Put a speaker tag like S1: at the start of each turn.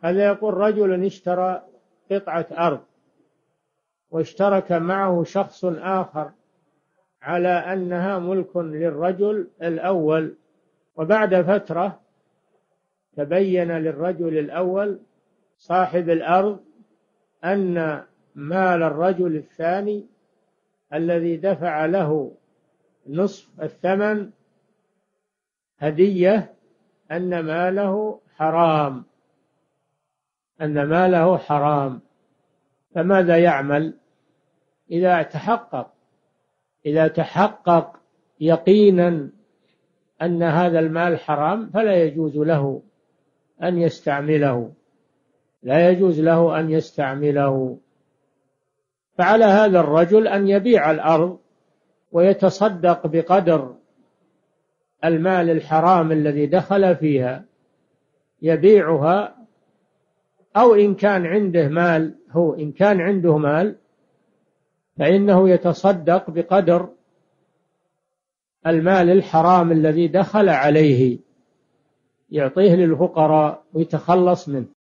S1: هذا يقول رجل اشترى قطعة أرض واشترك معه شخص آخر على أنها ملك للرجل الأول وبعد فترة تبين للرجل الأول صاحب الأرض أن مال الرجل الثاني الذي دفع له نصف الثمن هدية أن ماله حرام. أن ماله حرام فماذا يعمل؟ إذا تحقق إذا تحقق يقينا أن هذا المال حرام فلا يجوز له أن يستعمله لا يجوز له أن يستعمله. فعلى هذا الرجل أن يبيع الأرض ويتصدق بقدر المال الحرام الذي دخل فيها يبيعها أو إن كان عنده مال هو إن كان عنده مال فإنه يتصدق بقدر المال الحرام الذي دخل عليه يعطيه للفقراء ويتخلص منه.